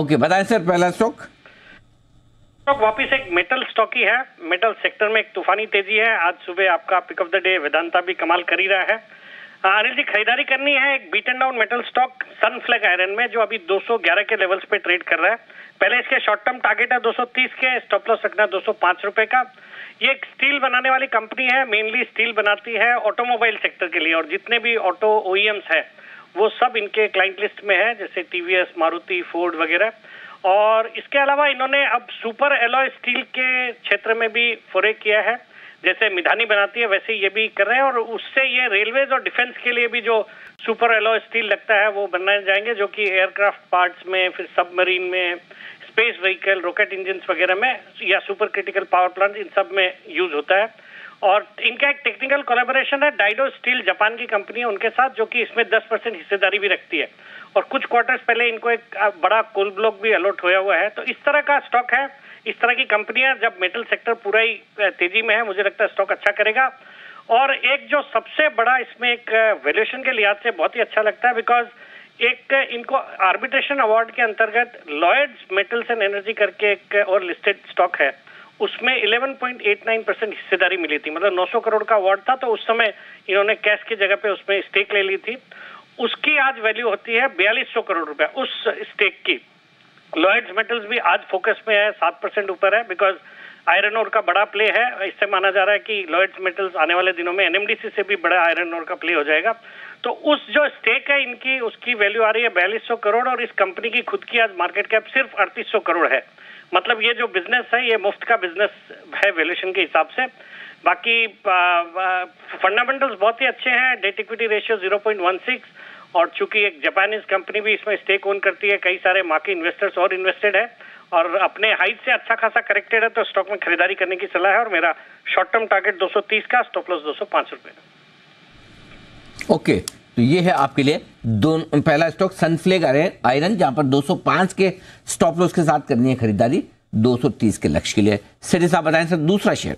Okay, बताएँ sir, पहला stock stock वापिस एक मेटल स्टॉक ही। है मेटल सेक्टर में एक तूफानी तेज़ी है। आज सुबह आपका pick of the day Vedanta भी कमाल कर ही रहा है। अनिल जी, खरीदारी करनी है एक beaten down metal stock Sunflag Iron में, जो अभी 211 के लेवल्स पे ट्रेड कर रहा है। पहले इसके शॉर्ट टर्म टारगेट है 230 के स्टॉप लॉस रखना है 205 रुपए का। ये एक स्टील बनाने वाली कंपनी है मेनली स्टील बनाती है ऑटोमोबाइल सेक्टर के लिए, और जितने भी ऑटो ओईएम्स है वो सब इनके क्लाइंट लिस्ट में है, जैसे टीवीएस मारुति फोर्ड वगैरह। और इसके अलावा इन्होंने अब सुपर एलॉय स्टील के क्षेत्र में भी फोरे किया है। जैसे मिधानी बनाती है, वैसे ये भी कर रहे हैं। और उससे ये रेलवेज और डिफेंस के लिए भी जो सुपर एलॉय स्टील लगता है, वो बनाए जाएँगे, जो कि एयरक्राफ्ट पार्ट्स में, फिर सबमरीन में स्पेस व्हीकल रॉकेट इंजन वगैरह में, या सुपर क्रिटिकल पावर प्लांट इन सब में यूज़ होता है। और इनका एक टेक्निकल कोलेबोरेशन है डाइडो स्टील जापान की कंपनी है उनके साथ, जो कि इसमें 10 परसेंट हिस्सेदारी भी रखती है। और कुछ क्वार्टर्स पहले इनको एक बड़ा कोल ब्लॉक भी अलॉट होया हुआ है। तो इस तरह का स्टॉक है, इस तरह की कंपनियाँ जब मेटल सेक्टर पूरा ही तेज़ी में है, मुझे लगता है स्टॉक अच्छा करेगा। और एक जो सबसे बड़ा इसमें एक वैल्यूएशन के लिहाज से बहुत ही अच्छा लगता है बिकॉज़ एक, इनको आर्बिट्रेशन अवार्ड के अंतर्गत लॉयड्स मेटल्स एंड एनर्जी करके एक और लिस्टेड स्टॉक है। उसमें 11.89 परसेंट हिस्सेदारी मिली थी। मतलब 900 करोड़ का अवार्ड था तो उस समय इन्होंने कैश की जगह पे उसमें स्टेक ले ली थी। उसकी आज वैल्यू होती है बयालीस करोड़ रुपया, उस स्टेक की। लॉयड्स मेटल्स भी आज फोकस में है, सात परसेंट ऊपर है बिकॉज़ आयरन ओर का बड़ा प्ले है। इससे माना जा रहा है कि लॉयड्स मेटल्स आने वाले दिनों में एनएमडीसी से भी बड़ा आयरन ओर का प्ले हो जाएगा। तो उस जो स्टेक है इनकी, उसकी वैल्यू आ रही है बयालीस करोड़, और इस कंपनी की खुद की आज मार्केट कैप सिर्फ़ अड़तीस करोड़ है। मतलब ये जो बिज़नेस है, ये मुफ़्त का बिज़नेस है वैल्यूएशन के हिसाब से। बाकी फंडामेंटल्स बहुत ही अच्छे हैं। डेट इक्विटी रेशियो 0.16 और चूँकि एक जापानीज कंपनी भी इसमें स्टेक ओन करती है, कई सारे मार्केट इन्वेस्टर्स और इन्वेस्टेड है और अपने हाइट से अच्छा खासा करेक्टेड है तो स्टॉक में खरीदारी करने की सलाह है और मेरा शॉर्ट टर्म टारगेट 230 का स्टॉप लॉस दो सौ रुपए ओके तो ये है आपके लिए दोनों पहला स्टॉक सनफ्लेग आयरन जहाँ पर 205 के स्टॉप लॉस के साथ करनी है खरीदारी 230 के लक्ष्य के लिए। सिटी साहब बताएँ सर, दूसरा शेयर